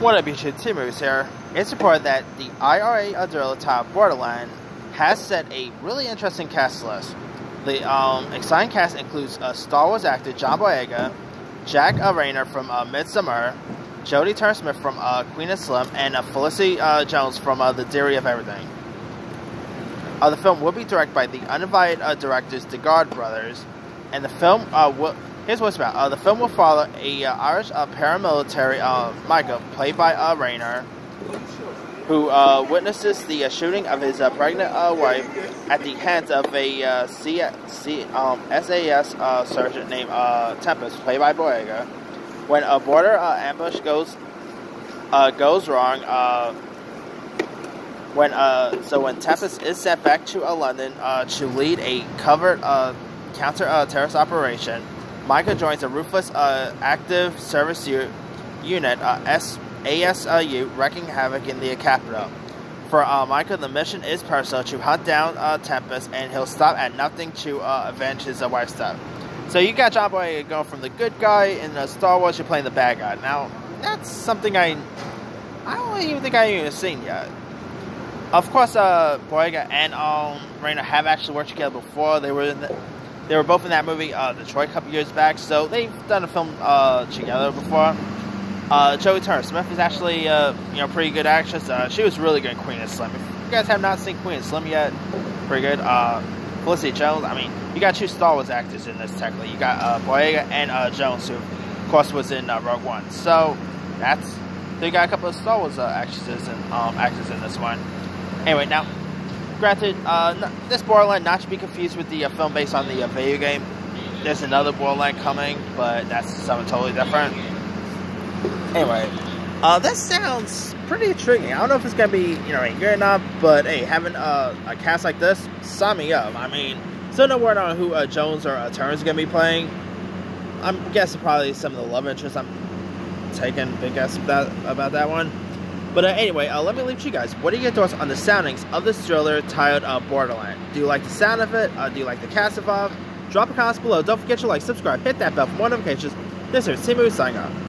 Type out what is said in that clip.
What up, YouTube? T Movies here. It's reported that the IRA Adrenaline Top Borderland has set a really interesting cast list. The um, exciting cast includes uh, Star Wars actor John Boyega, Jack uh, from uh, Midsommar, Jodie Turner-Smith from uh, Queen and Slim, and uh, Felicity uh, Jones from uh, The Theory of Everything. Uh, the film will be directed by the uninvited uh, directors, the Guard brothers, and the film will Here's what's about. Uh, the film will follow a uh, Irish uh, paramilitary, uh, Michael, played by uh, Reynor, who uh, witnesses the uh, shooting of his pregnant wife at the hands of a C C um, SAS sergeant named Tempest, played by Boyega. When a border ambush goes goes wrong, when so when Tempest is sent back to London to lead a covert counter terrorist operation. Micah joins a ruthless uh, active service unit, uh, S- ASU, wreaking havoc in the capital. For uh, Micah, the mission is personal to hunt down uh, Tempest, and he'll stop at nothing to uh, avenge his wife's death. So you got John Boyega going from the good guy in Star Wars, you're playing the bad guy. Now, that's something I I don't even think I've even seen yet. Of course, uh, Boyega and um, Reynor have actually worked together before. They were in the, they were both in that movie, uh, Detroit, a couple years back, so they've done a film uh, together before. Uh, Jodie Turner-Smith is actually, uh, you know, pretty good actress. Uh, she was really good in Queen and Slim. If you guys have not seen Queen and Slim yet, pretty good. Uh, Felicity Jones, I mean, you got two Star Wars actors in this, technically. You got uh, Boyega and Jones, who, of course, was in Rogue One. So, that's, you got a couple of Star Wars actresses and um, actors in this one. Anyway, now, Granted, uh, this Borderland not to be confused with the uh, film based on the uh, video game. There's another Borderland coming, but that's something totally different. Anyway, uh, this sounds pretty intriguing. I don't know if it's gonna be you know good or not, but hey, having uh, a cast like this, sign me up. I mean, still no word on who uh, Jones or uh, Turner's gonna be playing. I'm guessing probably some of the love interests. I'm taking a big guess about, about that one. But uh, anyway, uh, let me leave to you guys. What are your thoughts on the soundings of this thriller titled uh, Borderland? Do you like the sound of it? Uh, do you like the cast involved? Drop a comment below. Don't forget to like, subscribe, hit that bell for more notifications. This is Timu off.